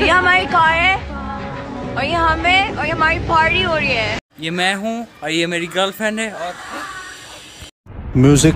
ये हमारी कार है और ये हमें और ये हमारी पार्टी हो रही है। ये मैं हूँ और ये मेरी गर्लफ्रेंड है और म्यूज़िक